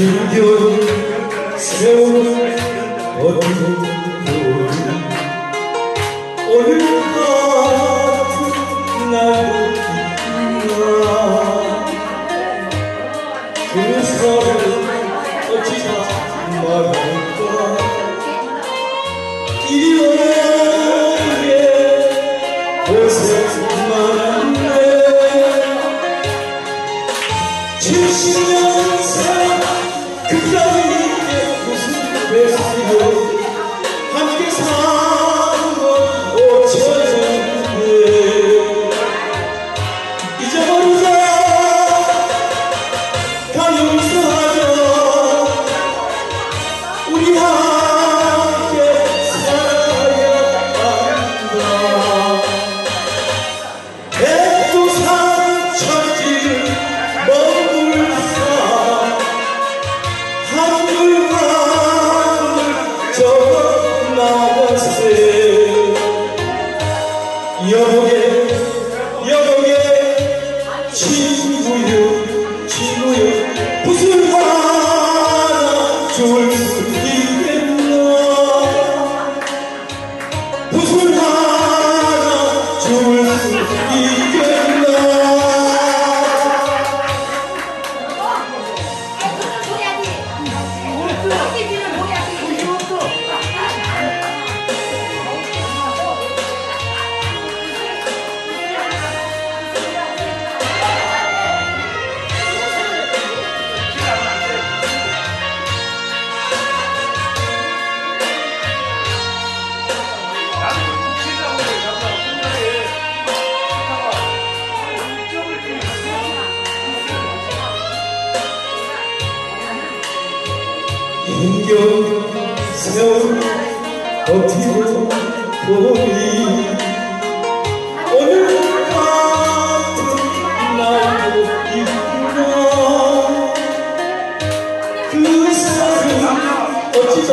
인견 세월 어디로 오늘 같은 날도 있나 그 사람 어찌 다 말할 여보게 여보게 친구요 친구요 무슨 하나 줄수 있겠나 인경 세월 버티고 보니 오늘 같은 날도 있구나. 그 사람 어찌다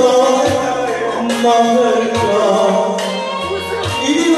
만날까? 이리 오